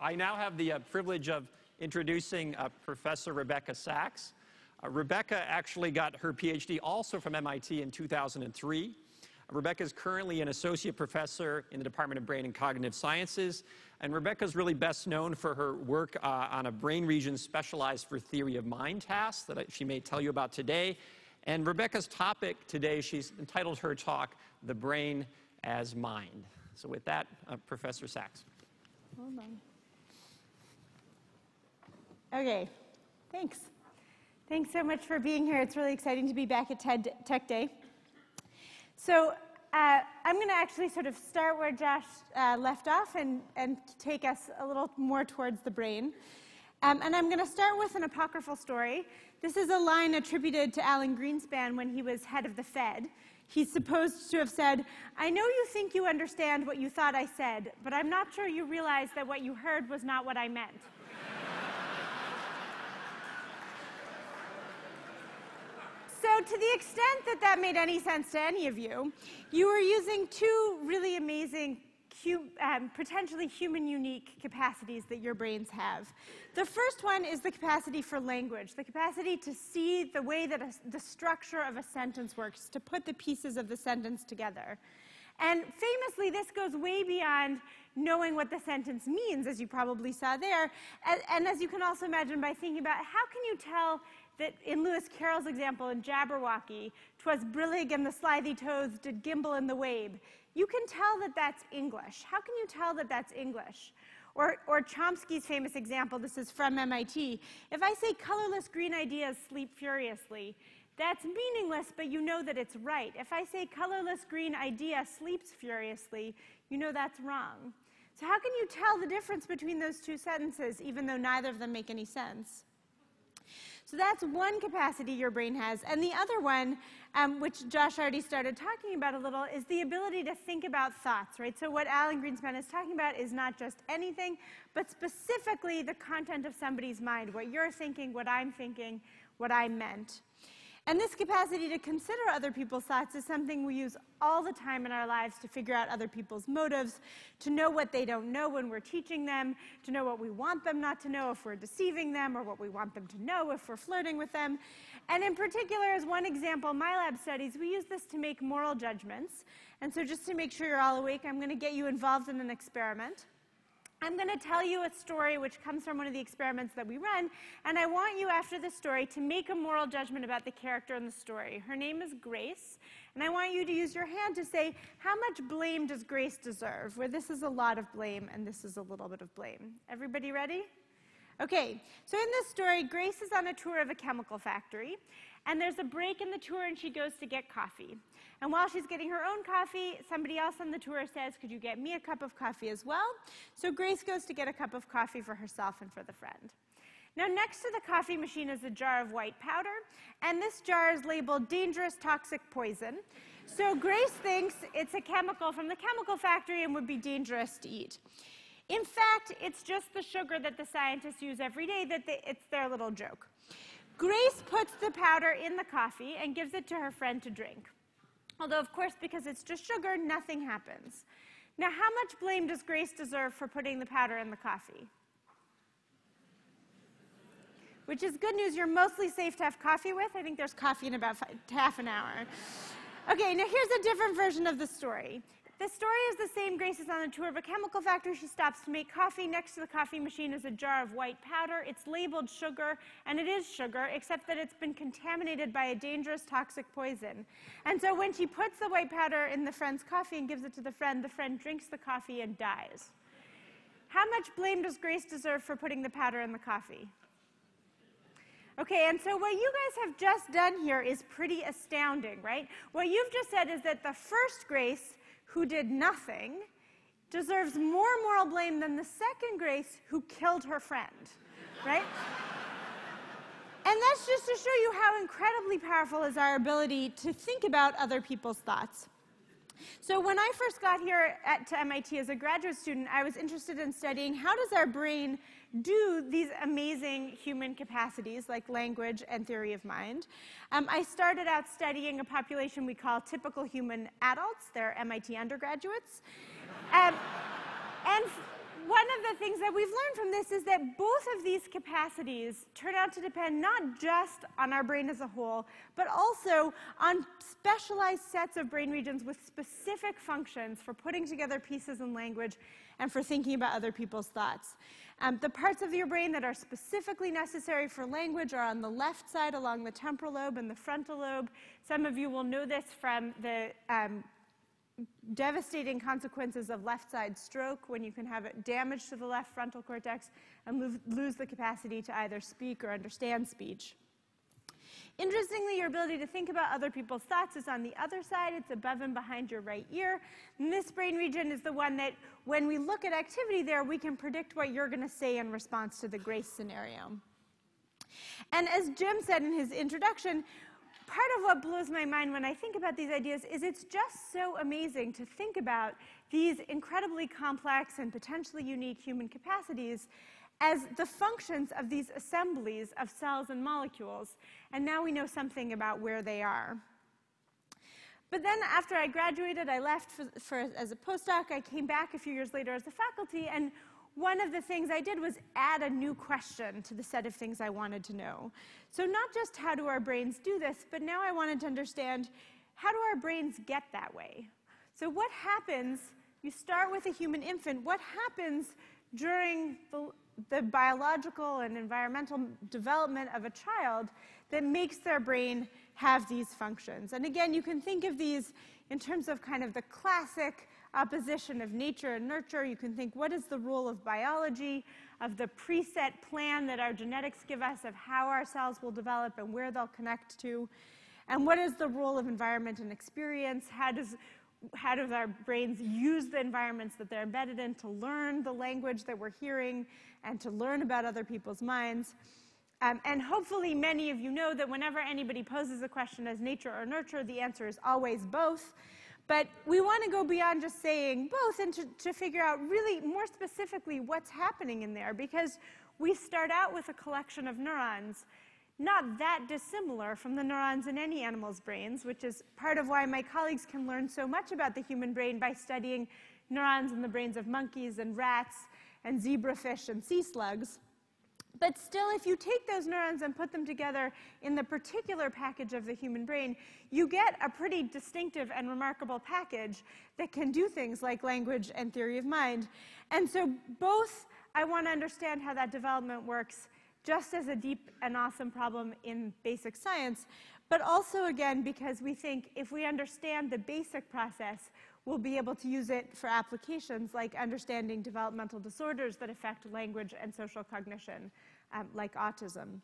I now have the uh, privilege of introducing uh, Professor Rebecca Saxe. Uh, Rebecca actually got her PhD also from MIT in 2003. Rebecca is currently an associate professor in the Department of Brain and Cognitive Sciences. And Rebecca is really best known for her work uh, on a brain region specialized for theory of mind tasks that she may tell you about today. And Rebecca's topic today, she's entitled her talk, The Brain as Mind. So with that, uh, Professor Saxe. Hold on. Okay, thanks. Thanks so much for being here. It's really exciting to be back at TED Tech Day. So uh, I'm going to actually sort of start where Josh uh, left off and, and take us a little more towards the brain. Um, and I'm going to start with an apocryphal story. This is a line attributed to Alan Greenspan when he was head of the Fed. He's supposed to have said, I know you think you understand what you thought I said, but I'm not sure you realize that what you heard was not what I meant. So, to the extent that that made any sense to any of you, you were using two really amazing um, potentially human unique capacities that your brains have. The first one is the capacity for language, the capacity to see the way that a, the structure of a sentence works, to put the pieces of the sentence together. And famously, this goes way beyond knowing what the sentence means, as you probably saw there. And, and as you can also imagine by thinking about how can you tell that in Lewis Carroll's example in Jabberwocky, "'twas brillig and the slithy toves did gimble in the wabe you can tell that that's English. How can you tell that that's English? Or, or Chomsky's famous example, this is from MIT. If I say colorless green ideas sleep furiously, that's meaningless, but you know that it's right. If I say colorless green idea sleeps furiously, you know that's wrong. So how can you tell the difference between those two sentences, even though neither of them make any sense? So that's one capacity your brain has. And the other one, um, which Josh already started talking about a little, is the ability to think about thoughts, right? So what Alan Greenspan is talking about is not just anything, but specifically the content of somebody's mind, what you're thinking, what I'm thinking, what I meant. And this capacity to consider other people's thoughts is something we use all the time in our lives to figure out other people's motives, to know what they don't know when we're teaching them, to know what we want them not to know if we're deceiving them, or what we want them to know if we're flirting with them. And in particular, as one example, my lab studies, we use this to make moral judgments. And so just to make sure you're all awake, I'm going to get you involved in an experiment. I'm going to tell you a story which comes from one of the experiments that we run, and I want you, after the story, to make a moral judgment about the character in the story. Her name is Grace, and I want you to use your hand to say, how much blame does Grace deserve? Where this is a lot of blame, and this is a little bit of blame. Everybody ready? Okay, so in this story, Grace is on a tour of a chemical factory, and there's a break in the tour, and she goes to get coffee. And while she's getting her own coffee, somebody else on the tour says, Could you get me a cup of coffee as well? So Grace goes to get a cup of coffee for herself and for the friend. Now, next to the coffee machine is a jar of white powder, and this jar is labeled dangerous toxic poison. So Grace thinks it's a chemical from the chemical factory and would be dangerous to eat. In fact, it's just the sugar that the scientists use every day that they, it's their little joke. Grace puts the powder in the coffee and gives it to her friend to drink. Although, of course, because it's just sugar, nothing happens. Now, how much blame does Grace deserve for putting the powder in the coffee? Which is good news. You're mostly safe to have coffee with. I think there's coffee in about five, half an hour. Okay, now here's a different version of the story. The story is the same. Grace is on a tour of a chemical factory. She stops to make coffee. Next to the coffee machine is a jar of white powder. It's labeled sugar, and it is sugar, except that it's been contaminated by a dangerous toxic poison. And so when she puts the white powder in the friend's coffee and gives it to the friend, the friend drinks the coffee and dies. How much blame does Grace deserve for putting the powder in the coffee? Okay, and so what you guys have just done here is pretty astounding, right? What you've just said is that the first Grace who did nothing, deserves more moral blame than the second Grace who killed her friend, right? and that's just to show you how incredibly powerful is our ability to think about other people's thoughts. So when I first got here at, to MIT as a graduate student, I was interested in studying how does our brain do these amazing human capacities like language and theory of mind. Um, I started out studying a population we call typical human adults. They're MIT undergraduates. Um, and one of the things that we've learned from this is that both of these capacities turn out to depend not just on our brain as a whole, but also on specialized sets of brain regions with specific functions for putting together pieces in language and for thinking about other people's thoughts. Um, the parts of your brain that are specifically necessary for language are on the left side along the temporal lobe and the frontal lobe. Some of you will know this from the um, devastating consequences of left side stroke when you can have damage to the left frontal cortex and lose the capacity to either speak or understand speech. Interestingly, your ability to think about other people's thoughts is on the other side. It's above and behind your right ear. And this brain region is the one that, when we look at activity there, we can predict what you're going to say in response to the grace scenario. And as Jim said in his introduction, part of what blows my mind when I think about these ideas is it's just so amazing to think about these incredibly complex and potentially unique human capacities as the functions of these assemblies of cells and molecules. And now we know something about where they are. But then after I graduated, I left for, for, as a postdoc. I came back a few years later as a faculty, and one of the things I did was add a new question to the set of things I wanted to know. So not just how do our brains do this, but now I wanted to understand how do our brains get that way? So what happens, you start with a human infant, what happens during the, the biological and environmental development of a child that makes their brain have these functions? And again, you can think of these in terms of kind of the classic opposition of nature and nurture. You can think, what is the role of biology, of the preset plan that our genetics give us of how our cells will develop and where they'll connect to? And what is the role of environment and experience? How does how do our brains use the environments that they're embedded in to learn the language that we're hearing and to learn about other people's minds? Um, and hopefully many of you know that whenever anybody poses a question as nature or nurture, the answer is always both. But we want to go beyond just saying both and to, to figure out really more specifically what's happening in there because we start out with a collection of neurons not that dissimilar from the neurons in any animal's brains, which is part of why my colleagues can learn so much about the human brain by studying neurons in the brains of monkeys and rats and zebrafish and sea slugs. But still, if you take those neurons and put them together in the particular package of the human brain, you get a pretty distinctive and remarkable package that can do things like language and theory of mind. And so both I want to understand how that development works just as a deep and awesome problem in basic science, but also again because we think if we understand the basic process, we'll be able to use it for applications like understanding developmental disorders that affect language and social cognition, um, like autism.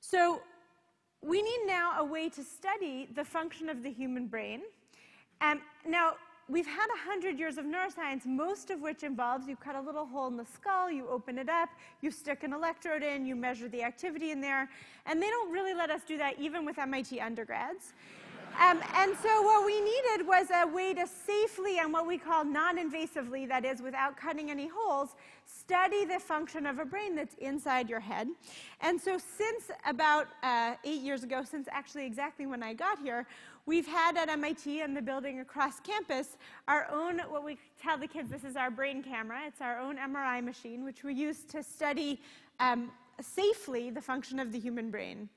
So we need now a way to study the function of the human brain. Um, now, we've had 100 years of neuroscience, most of which involves you cut a little hole in the skull, you open it up, you stick an electrode in, you measure the activity in there, and they don't really let us do that even with MIT undergrads. Um, and so what we needed was a way to safely and what we call non-invasively, that is without cutting any holes, study the function of a brain that's inside your head. And so since about uh, eight years ago, since actually exactly when I got here, we've had at MIT and the building across campus our own, what we tell the kids, this is our brain camera. It's our own MRI machine, which we use to study um, safely the function of the human brain.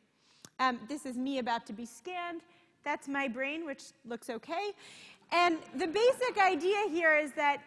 Um, this is me about to be scanned. That's my brain, which looks okay. And the basic idea here is that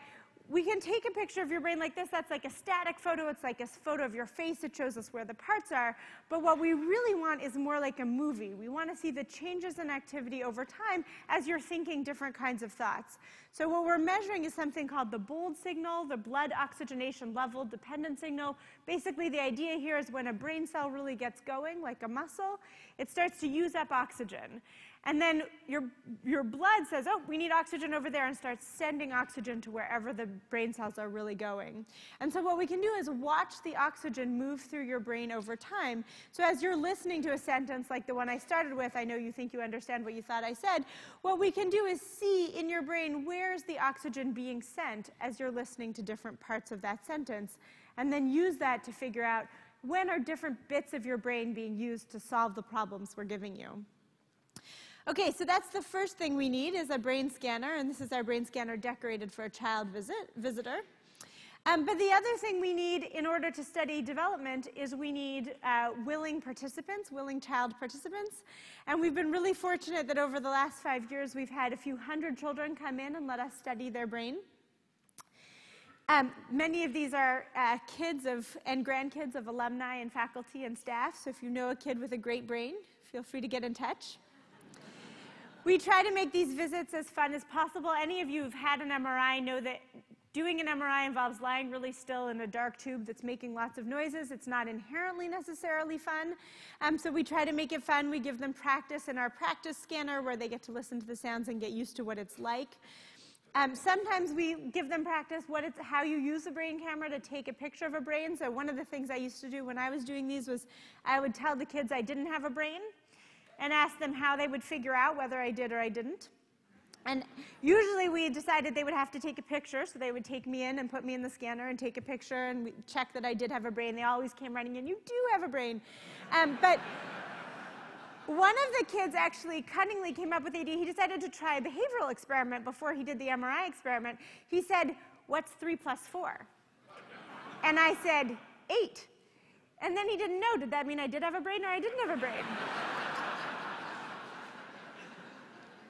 we can take a picture of your brain like this. That's like a static photo. It's like a photo of your face. It shows us where the parts are. But what we really want is more like a movie. We want to see the changes in activity over time as you're thinking different kinds of thoughts. So what we're measuring is something called the BOLD signal, the blood oxygenation level dependent signal. Basically, the idea here is when a brain cell really gets going, like a muscle, it starts to use up oxygen. And then your, your blood says, oh, we need oxygen over there, and starts sending oxygen to wherever the brain cells are really going. And so what we can do is watch the oxygen move through your brain over time. So as you're listening to a sentence like the one I started with, I know you think you understand what you thought I said, what we can do is see in your brain where's the oxygen being sent as you're listening to different parts of that sentence, and then use that to figure out when are different bits of your brain being used to solve the problems we're giving you. Okay, so that's the first thing we need is a brain scanner, and this is our brain scanner decorated for a child visit, visitor. Um, but the other thing we need in order to study development is we need uh, willing participants, willing child participants. And we've been really fortunate that over the last five years we've had a few hundred children come in and let us study their brain. Um, many of these are uh, kids of, and grandkids of alumni and faculty and staff, so if you know a kid with a great brain, feel free to get in touch. We try to make these visits as fun as possible. Any of you who've had an MRI know that doing an MRI involves lying really still in a dark tube that's making lots of noises. It's not inherently necessarily fun. Um, so we try to make it fun. We give them practice in our practice scanner where they get to listen to the sounds and get used to what it's like. Um, sometimes we give them practice what it's, how you use a brain camera to take a picture of a brain. So one of the things I used to do when I was doing these was I would tell the kids I didn't have a brain and ask them how they would figure out whether I did or I didn't. And usually we decided they would have to take a picture, so they would take me in and put me in the scanner and take a picture and check that I did have a brain. They always came running in, you do have a brain. Um, but one of the kids actually cunningly came up with the idea. He decided to try a behavioral experiment before he did the MRI experiment. He said, What's three plus four? And I said, Eight. And then he didn't know. Did that mean I did have a brain or I didn't have a brain?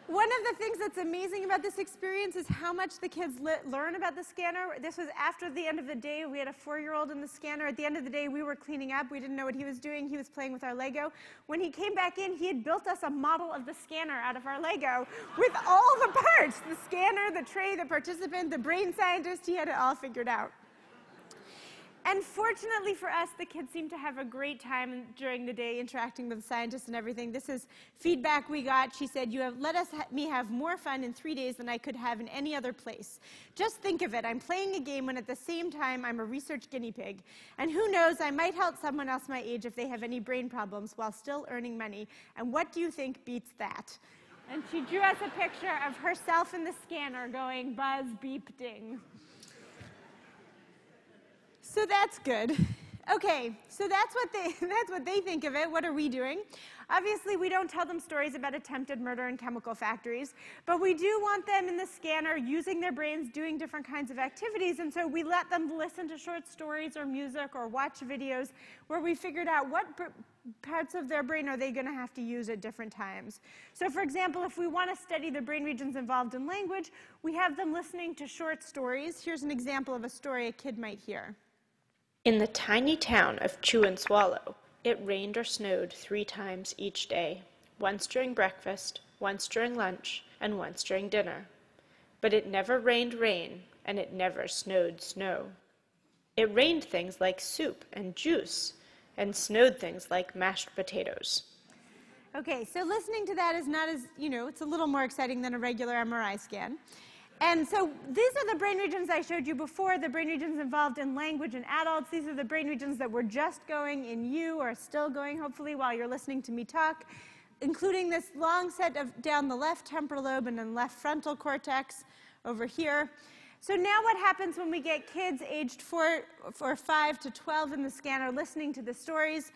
One of the things that's amazing about this experience is how much the kids learn about the scanner. This was after the end of the day. We had a four-year-old in the scanner. At the end of the day, we were cleaning up. We didn't know what he was doing. He was playing with our Lego. When he came back in, he had built us a model of the scanner out of our Lego with all the parts, the scanner, the tray, the participant, the brain scientist. He had it all figured out. And fortunately for us, the kids seem to have a great time during the day interacting with scientists and everything. This is feedback we got. She said, You have let us ha me have more fun in three days than I could have in any other place. Just think of it. I'm playing a game when at the same time I'm a research guinea pig. And who knows, I might help someone else my age if they have any brain problems while still earning money. And what do you think beats that? And she drew us a picture of herself in the scanner going buzz, beep, ding. So that's good. Okay, so that's what they that's what they think of it. What are we doing? Obviously, we don't tell them stories about attempted murder in chemical factories, but we do want them in the scanner using their brains, doing different kinds of activities, and so we let them listen to short stories or music or watch videos where we figured out what parts of their brain are they going to have to use at different times. So for example, if we want to study the brain regions involved in language, we have them listening to short stories. Here's an example of a story a kid might hear. In the tiny town of Chew and Swallow, it rained or snowed three times each day, once during breakfast, once during lunch, and once during dinner. But it never rained rain, and it never snowed snow. It rained things like soup and juice, and snowed things like mashed potatoes. Okay, so listening to that is not as, you know, it's a little more exciting than a regular MRI scan. And so these are the brain regions I showed you before, the brain regions involved in language in adults. These are the brain regions that were just going in you or still going, hopefully, while you're listening to me talk, including this long set of down the left temporal lobe and then left frontal cortex over here. So now what happens when we get kids aged 4 or 5 to 12 in the scanner listening to the stories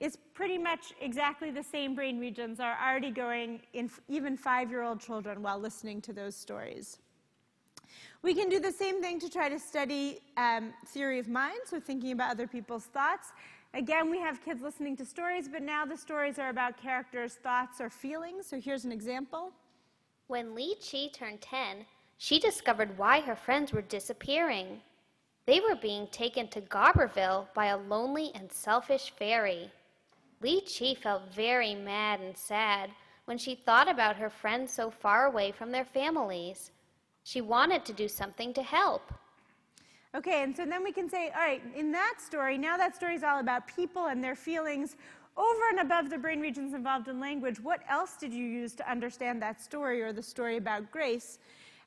is pretty much exactly the same brain regions are already going in even 5-year-old children while listening to those stories. We can do the same thing to try to study um, theory of mind, so thinking about other people's thoughts. Again, we have kids listening to stories, but now the stories are about characters' thoughts or feelings. So here's an example. When Li Chi turned 10, she discovered why her friends were disappearing. They were being taken to Gobberville by a lonely and selfish fairy. Li Chi felt very mad and sad when she thought about her friends so far away from their families. She wanted to do something to help. Okay, and so then we can say, all right, in that story, now that story is all about people and their feelings. Over and above the brain regions involved in language, what else did you use to understand that story or the story about grace?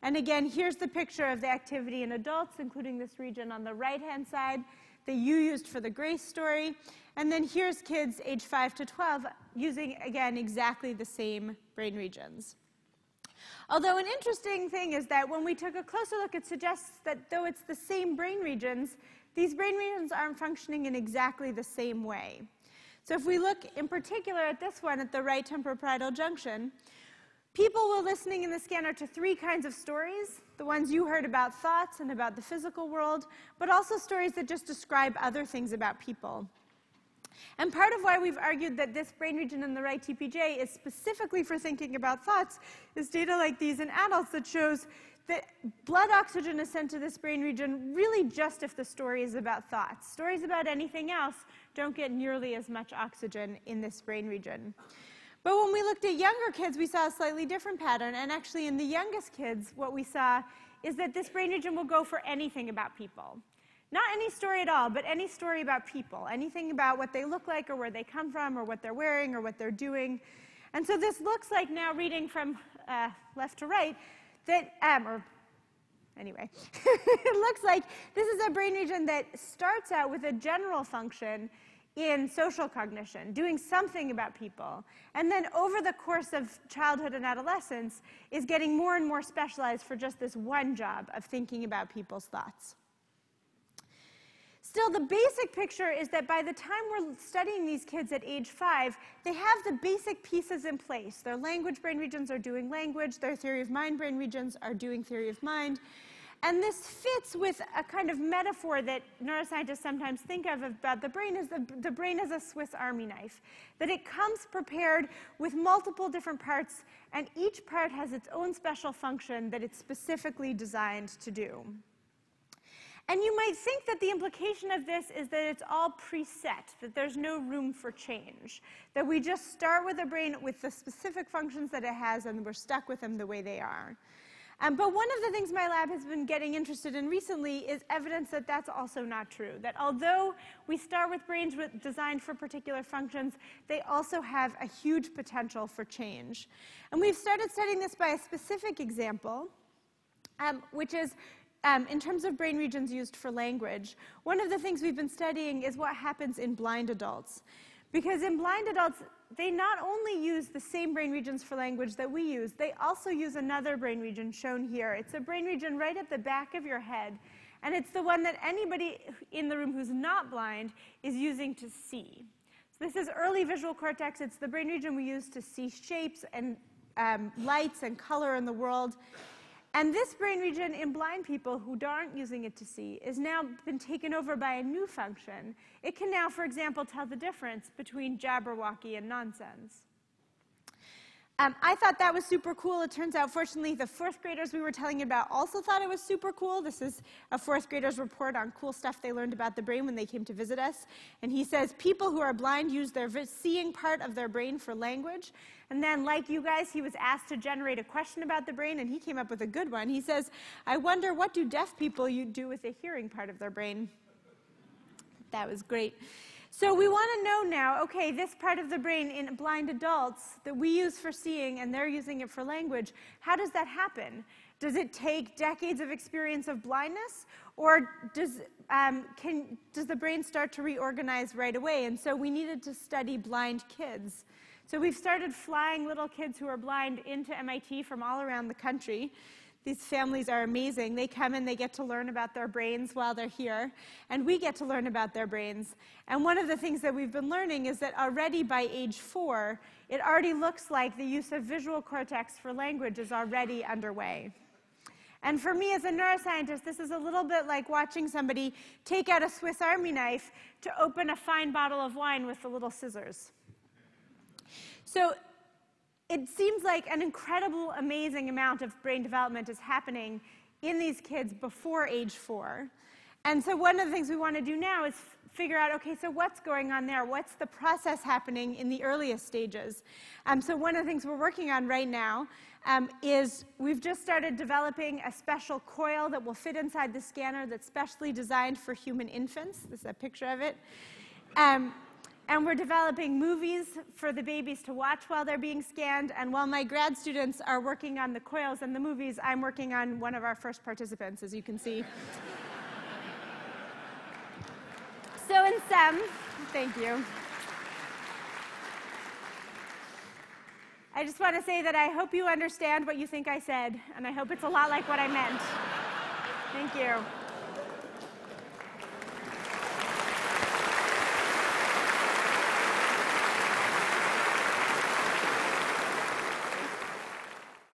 And again, here's the picture of the activity in adults, including this region on the right-hand side that you used for the grace story. And then here's kids age 5 to 12 using, again, exactly the same brain regions. Although an interesting thing is that when we took a closer look, it suggests that though it's the same brain regions, these brain regions aren't functioning in exactly the same way. So if we look in particular at this one at the right temporoparietal junction, People were listening in the scanner to three kinds of stories the ones you heard about thoughts and about the physical world, but also stories that just describe other things about people. And part of why we've argued that this brain region in the right TPJ is specifically for thinking about thoughts is data like these in adults that shows that blood oxygen is sent to this brain region really just if the story is about thoughts. Stories about anything else don't get nearly as much oxygen in this brain region. But when we looked at younger kids, we saw a slightly different pattern. And actually, in the youngest kids, what we saw is that this brain region will go for anything about people. Not any story at all, but any story about people, anything about what they look like or where they come from or what they're wearing or what they're doing. And so this looks like now reading from uh, left to right that, um, or anyway, it looks like this is a brain region that starts out with a general function in social cognition, doing something about people. And then over the course of childhood and adolescence is getting more and more specialized for just this one job of thinking about people's thoughts. Still, the basic picture is that by the time we're studying these kids at age five, they have the basic pieces in place. Their language brain regions are doing language, their theory of mind brain regions are doing theory of mind. And this fits with a kind of metaphor that neuroscientists sometimes think of about the brain as the, the brain as a Swiss army knife, that it comes prepared with multiple different parts, and each part has its own special function that it's specifically designed to do. And you might think that the implication of this is that it's all preset, that there's no room for change, that we just start with a brain with the specific functions that it has and we're stuck with them the way they are. Um, but one of the things my lab has been getting interested in recently is evidence that that's also not true. That although we start with brains with, designed for particular functions, they also have a huge potential for change. And we've started studying this by a specific example, um, which is um, in terms of brain regions used for language, one of the things we've been studying is what happens in blind adults. Because in blind adults, they not only use the same brain regions for language that we use, they also use another brain region shown here. It's a brain region right at the back of your head, and it's the one that anybody in the room who's not blind is using to see. So this is early visual cortex. It's the brain region we use to see shapes and um, lights and color in the world. And this brain region in blind people who aren't using it to see is now been taken over by a new function. It can now, for example, tell the difference between Jabberwocky and nonsense. Um, I thought that was super cool. It turns out, fortunately, the fourth graders we were telling you about also thought it was super cool. This is a fourth grader's report on cool stuff they learned about the brain when they came to visit us. And he says people who are blind use their seeing part of their brain for language. And then, like you guys, he was asked to generate a question about the brain, and he came up with a good one. He says, I wonder what do deaf people do with the hearing part of their brain? That was great. So we want to know now, okay, this part of the brain in blind adults that we use for seeing and they're using it for language, how does that happen? Does it take decades of experience of blindness? Or does, um, can, does the brain start to reorganize right away? And so we needed to study blind kids. So we've started flying little kids who are blind into MIT from all around the country. These families are amazing. They come and they get to learn about their brains while they're here, and we get to learn about their brains. And one of the things that we've been learning is that already by age four, it already looks like the use of visual cortex for language is already underway. And for me as a neuroscientist, this is a little bit like watching somebody take out a Swiss Army knife to open a fine bottle of wine with the little scissors. So it seems like an incredible, amazing amount of brain development is happening in these kids before age four. And so one of the things we want to do now is figure out, okay, so what's going on there? What's the process happening in the earliest stages? Um, so one of the things we're working on right now um, is we've just started developing a special coil that will fit inside the scanner that's specially designed for human infants. This is a picture of it. Um, and we're developing movies for the babies to watch while they're being scanned. And while my grad students are working on the coils and the movies, I'm working on one of our first participants, as you can see. so in sum, thank you. I just want to say that I hope you understand what you think I said, and I hope it's a lot like what I meant. Thank you.